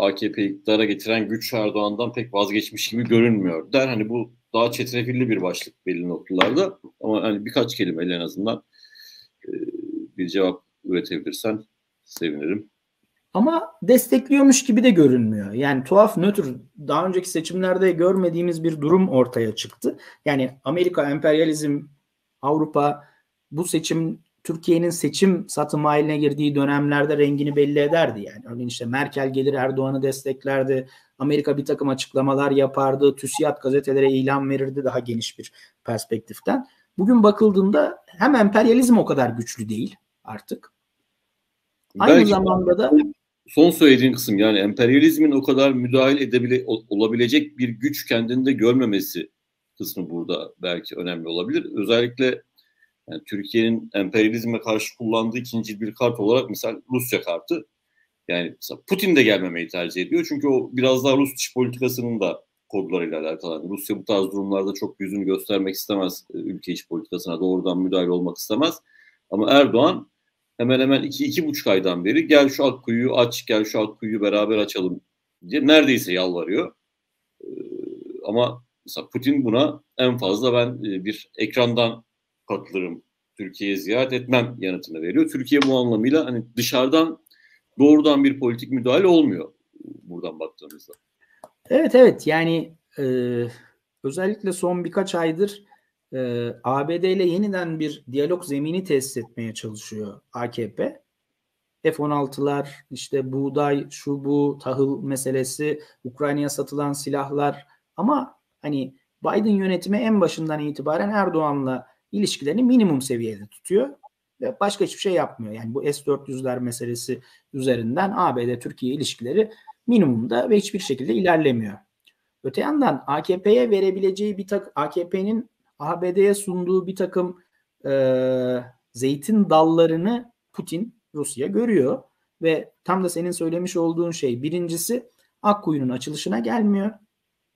AKP iktidara getiren güç Erdoğan'dan pek vazgeçmiş gibi görünmüyor der. Hani bu daha çetrefilli bir başlık belli noktalarda ama hani birkaç kelimeyle en azından e, bir cevap üretebilirsen sevinirim. Ama destekliyormuş gibi de görünmüyor. Yani tuhaf nötr daha önceki seçimlerde görmediğimiz bir durum ortaya çıktı. Yani Amerika emperyalizm, Avrupa bu seçim Türkiye'nin seçim satım haline girdiği dönemlerde rengini belli ederdi yani. Örneğin işte Merkel gelir Erdoğan'ı desteklerdi. Amerika bir takım açıklamalar yapardı. TÜSİAD gazetelere ilan verirdi daha geniş bir perspektiften. Bugün bakıldığında hem emperyalizm o kadar güçlü değil artık. Aynı Belki zamanda da son söylediğin kısım yani emperyalizmin o kadar müdahil edebile olabilecek bir güç kendinde görmemesi kısmı burada belki önemli olabilir. Özellikle yani Türkiye'nin emperyalizme karşı kullandığı ikinci bir kart olarak mesela Rusya kartı. Yani Putin de gelmemeyi tercih ediyor. Çünkü o biraz daha Rus dış politikasının da kodlarıyla alakalı. Rusya bu tarz durumlarda çok yüzünü göstermek istemez e, ülke iç politikasına doğrudan müdahale olmak istemez. Ama Erdoğan hemen hemen iki, iki buçuk aydan beri gel şu Akkuyu'yu aç, gel şu Akkuyu'yu beraber açalım diye neredeyse yalvarıyor. Ee, ama mesela Putin buna en fazla ben e, bir ekrandan katılırım, Türkiye'ye ziyaret etmem yanıtını veriyor. Türkiye bu anlamıyla hani dışarıdan doğrudan bir politik müdahale olmuyor buradan baktığımızda. Evet evet yani e, özellikle son birkaç aydır e, ABD ile yeniden bir diyalog zemini tesis etmeye çalışıyor AKP. F-16'lar, işte buğday, şu bu, tahıl meselesi, Ukrayna'ya satılan silahlar ama hani Biden yönetimi en başından itibaren Erdoğan'la ilişkilerini minimum seviyede tutuyor ve başka hiçbir şey yapmıyor. Yani bu S-400'ler meselesi üzerinden ABD-Türkiye ilişkileri minimumda ve hiçbir şekilde ilerlemiyor. Öte yandan AKP'ye verebileceği bir tak AKP'nin ABD'ye sunduğu bir takım e, zeytin dallarını Putin Rusya görüyor ve tam da senin söylemiş olduğun şey birincisi Akkuyu'nun açılışına gelmiyor.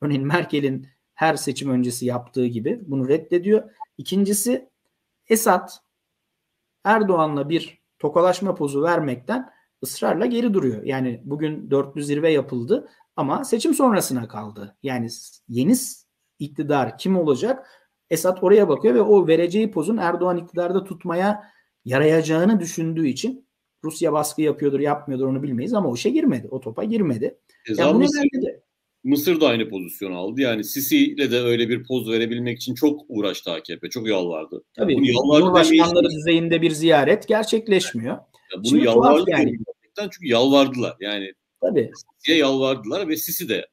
Örneğin Merkel'in her seçim öncesi yaptığı gibi bunu reddediyor. İkincisi Esad Erdoğan'la bir tokalaşma pozu vermekten ısrarla geri duruyor. Yani bugün dörtlü zirve yapıldı ama seçim sonrasına kaldı. Yani yeni iktidar kim olacak? Esad oraya bakıyor ve o vereceği pozun Erdoğan iktidarda tutmaya yarayacağını düşündüğü için Rusya baskı yapıyordur yapmıyordur onu bilmeyiz ama o şey girmedi. O topa girmedi. E yani bu nedenle de Mısır da aynı pozisyon aldı. Yani Sisi ile de öyle bir poz verebilmek için çok uğraştı AKP. Çok yalvardı. Tabii. Bunu Cumhurbaşkanları düzeyinde bir ziyaret gerçekleşmiyor. Ya bunu Şimdi yalvardı yani. Çünkü yalvardılar. Yani Tabii. Sisi'ye yalvardılar ve Sisi de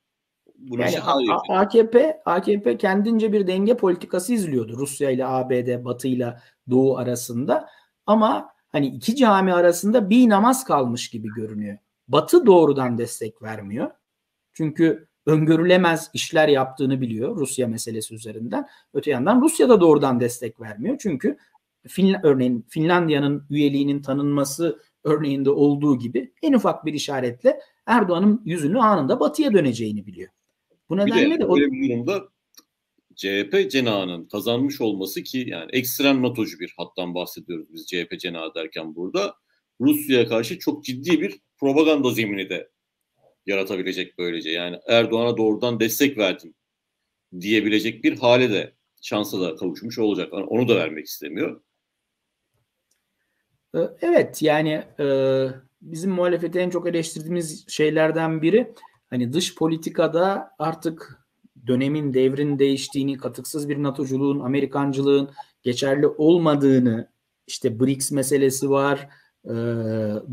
bunu yani A- AKP AKP kendince bir denge politikası izliyordu Rusya ile ABD, Batı ile Doğu arasında. Ama hani iki cami arasında bir namaz kalmış gibi görünüyor. Batı doğrudan destek vermiyor. Çünkü öngörülemez işler yaptığını biliyor Rusya meselesi üzerinden. Öte yandan Rusya da doğrudan destek vermiyor. Çünkü Fin örneğin Finlandiya'nın üyeliğinin tanınması örneğinde olduğu gibi en ufak bir işaretle Erdoğan'ın yüzünü anında batıya döneceğini biliyor. Bu nedenle bir de, de o... bir durumda CHP cenahının kazanmış olması ki yani ekstrem NATO'cu bir hattan bahsediyoruz biz CHP cenahı derken burada Rusya'ya karşı çok ciddi bir propaganda zemini de yaratabilecek böylece. Yani Erdoğan'a doğrudan destek verdim diyebilecek bir hale de şansa da kavuşmuş olacak. Onu da vermek istemiyor. Ee, evet yani e, bizim muhalefeti en çok eleştirdiğimiz şeylerden biri hani dış politikada artık dönemin devrin değiştiğini, katıksız bir NATO'culuğun, Amerikancılığın geçerli olmadığını, işte BRICS meselesi var, e,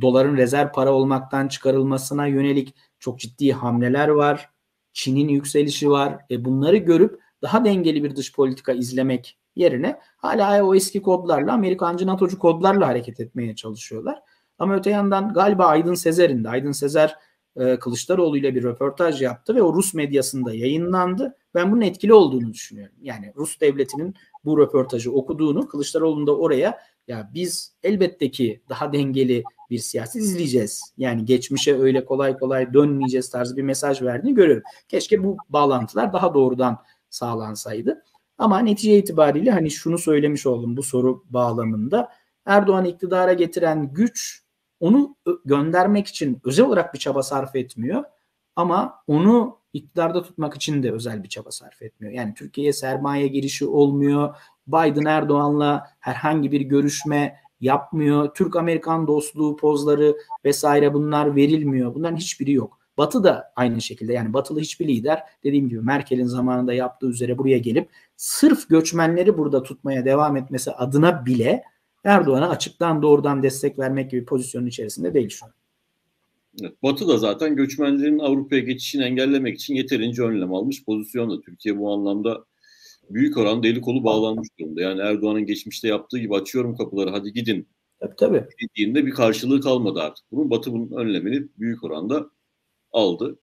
doların rezerv para olmaktan çıkarılmasına yönelik çok ciddi hamleler var. Çin'in yükselişi var. E bunları görüp daha dengeli bir dış politika izlemek yerine hala o eski kodlarla Amerikancı NATO'cu kodlarla hareket etmeye çalışıyorlar. Ama öte yandan galiba Aydın Sezer'in de Aydın Sezer e, Kılıçdaroğlu ile bir röportaj yaptı ve o Rus medyasında yayınlandı. Ben bunun etkili olduğunu düşünüyorum. Yani Rus devletinin bu röportajı okuduğunu Kılıçdaroğlu'nun da oraya ya biz elbette ki daha dengeli bir siyaset izleyeceğiz. Yani geçmişe öyle kolay kolay dönmeyeceğiz tarzı bir mesaj verdiğini görüyorum. Keşke bu bağlantılar daha doğrudan sağlansaydı. Ama netice itibariyle hani şunu söylemiş oldum bu soru bağlamında. Erdoğan iktidara getiren güç onu göndermek için özel olarak bir çaba sarf etmiyor. ama onu iktidarda tutmak için de özel bir çaba sarf etmiyor. Yani Türkiye'ye sermaye girişi olmuyor. Biden Erdoğan'la herhangi bir görüşme yapmıyor. Türk-Amerikan dostluğu pozları vesaire bunlar verilmiyor. Bunların hiçbiri yok. Batı da aynı şekilde yani batılı hiçbir lider dediğim gibi Merkel'in zamanında yaptığı üzere buraya gelip sırf göçmenleri burada tutmaya devam etmesi adına bile Erdoğan'a açıktan doğrudan destek vermek gibi pozisyonun içerisinde değil şu an. Batı da zaten göçmenlerin Avrupa'ya geçişini engellemek için yeterince önlem almış pozisyonda. Türkiye bu anlamda büyük oran deli kolu bağlanmış durumda. Yani Erdoğan'ın geçmişte yaptığı gibi açıyorum kapıları hadi gidin. Tabii tabii. Dediğinde bir karşılığı kalmadı artık. Bunun Batı bunun önlemini büyük oranda aldı.